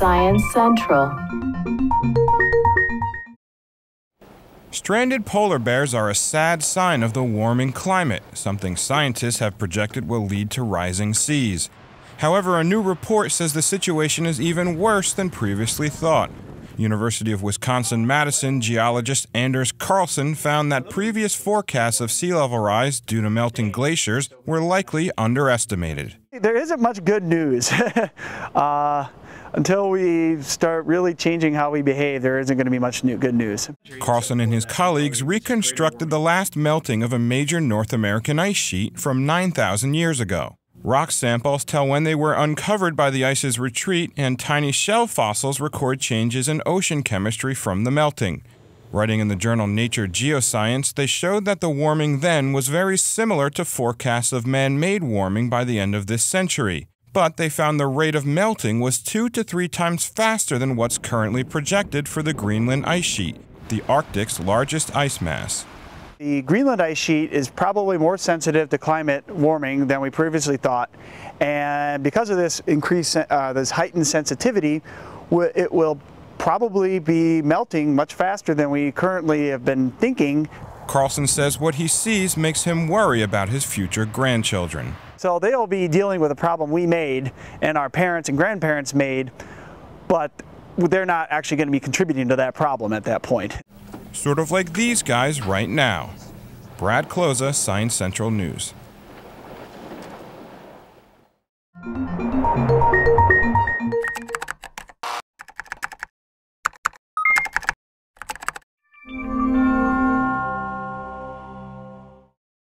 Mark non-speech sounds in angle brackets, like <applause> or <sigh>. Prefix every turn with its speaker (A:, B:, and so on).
A: Science Central.
B: Stranded polar bears are a sad sign of the warming climate, something scientists have projected will lead to rising seas. However, a new report says the situation is even worse than previously thought. University of Wisconsin Madison geologist Anders Carlson found that previous forecasts of sea level rise due to melting glaciers were likely underestimated.
C: There isn't much good news. <laughs> uh, until we start really changing how we behave, there isn't going to be much new, good news.
B: Carlson and his colleagues reconstructed the last melting of a major North American ice sheet from 9,000 years ago. Rock samples tell when they were uncovered by the ice's retreat, and tiny shell fossils record changes in ocean chemistry from the melting. Writing in the journal Nature Geoscience, they showed that the warming then was very similar to forecasts of man made warming by the end of this century. But they found the rate of melting was two to three times faster than what's currently projected for the Greenland ice sheet, the Arctic's largest ice mass.
C: The Greenland ice sheet is probably more sensitive to climate warming than we previously thought. And because of this increased, uh, this heightened sensitivity, it will probably be melting much faster than we currently have been thinking.
B: Carlson says what he sees makes him worry about his future grandchildren.
C: So they'll be dealing with a problem we made and our parents and grandparents made, but they're not actually going to be contributing to that problem at that point.
B: Sort of like these guys right now. Brad Kloza, Science Central News.